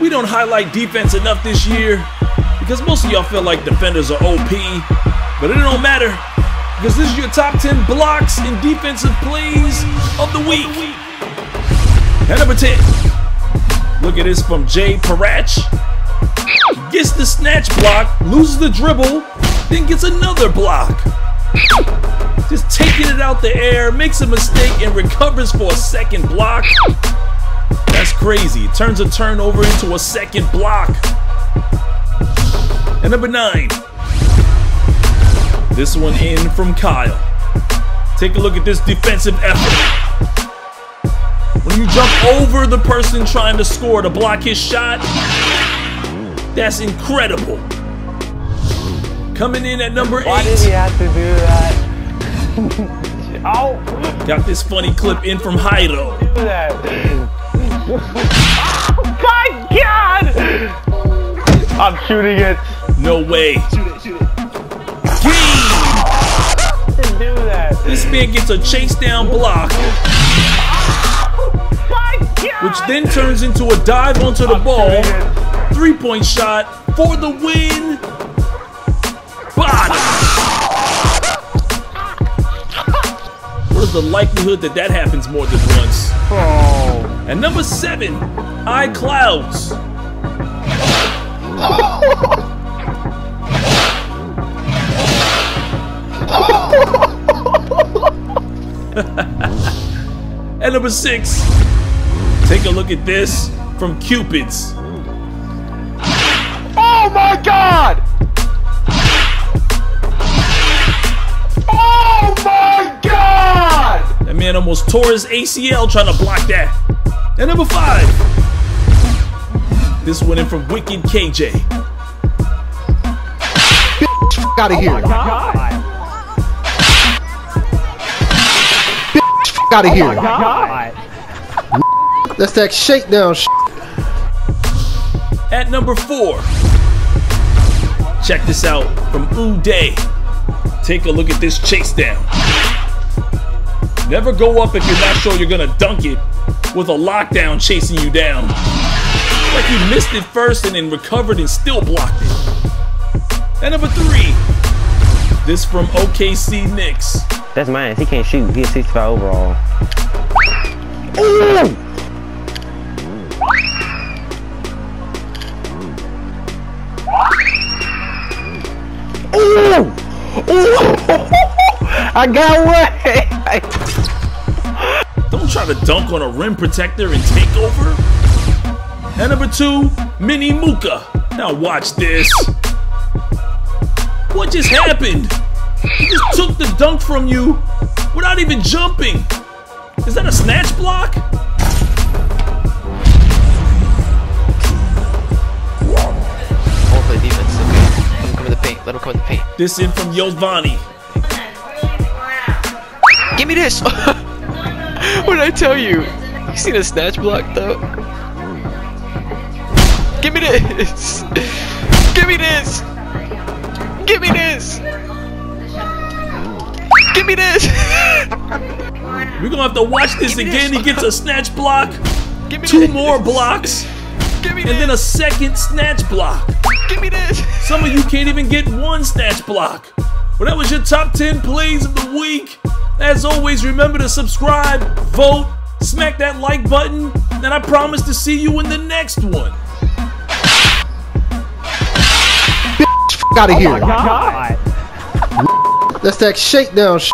We don't highlight defense enough this year because most of y'all feel like defenders are OP, but it don't matter because this is your top 10 blocks and defensive plays of the week. And number 10, look at this from Jay Parach. Gets the snatch block, loses the dribble, then gets another block. Just taking it out the air, makes a mistake, and recovers for a second block. That's crazy. Turns a turnover into a second block. And number nine. This one in from Kyle. Take a look at this defensive effort. When you jump over the person trying to score to block his shot, that's incredible. Coming in at number Why eight. did he have to do that? oh, Got this funny clip in from Hydo. Oh, that. My God! I'm shooting it. No way. Game! Didn't do that. This man gets a chase down block, My God! which then turns into a dive onto the ball. Shooting it. Three point shot for the win. Bottom. What is the likelihood that that happens more than once? Oh. And number seven, iClouds. and number six, take a look at this from Cupid's. Oh my God! Oh my God! That man almost tore his ACL trying to block that. And number five, this one in from Wicked KJ. out of here. God! out of here. That's that shakedown sh At number four, check this out from Uday. Take a look at this chase down. Never go up if you're not sure you're gonna dunk it with a lockdown chasing you down. Like you missed it first and then recovered and still blocked it. And number three, this from OKC Knicks. That's mine. He can't shoot. He's 65 overall. Ooh! Ooh! Ooh! I got one. Don't try to dunk on a rim protector and take over. And number two, Mini Muka. Now watch this. What just happened? He just took the dunk from you without even jumping. Is that a snatch block? Hold defense. Okay. Let him come the paint. Let him come in the paint. This in from Yovani. Give me this. what did I tell you? You seen a snatch block though? Give me this. Give me this. Give me this. Give me this. We're gonna have to watch this again. this. He gets a snatch block, Give me two this. more blocks, Give me and then a second snatch block. Give me this. Some of you can't even get one snatch block. Well, that was your top 10 plays of the week. As always, remember to subscribe, vote, smack that like button, and I promise to see you in the next one. out of oh here. God! That's that shakedown sh